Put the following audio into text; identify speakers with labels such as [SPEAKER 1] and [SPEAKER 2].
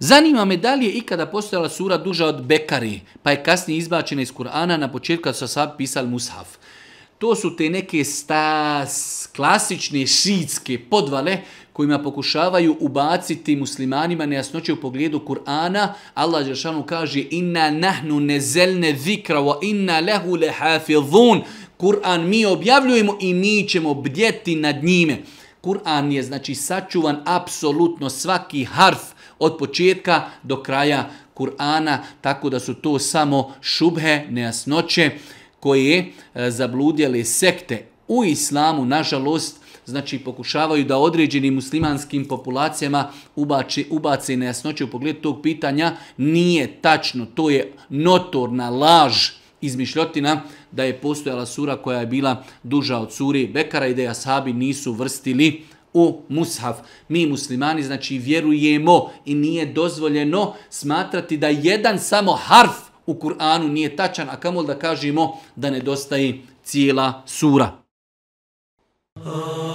[SPEAKER 1] Zanima me da li je ikada postojala sura duža od Bekari, pa je kasnije izbačena iz Kur'ana na početku sa sad pisali Mushaf. To su te neke stas, klasične šiitske podvale kojima pokušavaju ubaciti muslimanima nejasnoće u pogledu Kur'ana. Allah Žešanu kaže inna nahnu nezelne zikra wa inna lehu lehafidhun. Kur'an mi objavljujemo i mi ćemo bdjeti nad njime. Kur'an je znači sačuvan apsolutno svaki harf od početka do kraja Kur'ana, tako da su to samo šubhe, nejasnoće koje je zabludjele sekte u islamu, nažalost, znači pokušavaju da određenim muslimanskim populacijama ubače, ubace nejasnoće u pogledu tog pitanja, nije tačno, to je notorna laž izmišljotina da je postojala sura koja je bila duža od suri Bekara i da je ashabi nisu vrstili u mushaf. Mi muslimani znači vjerujemo i nije dozvoljeno smatrati da jedan samo harf u Kur'anu nije tačan, a kamol da kažemo da nedostaje cijela sura. Oh.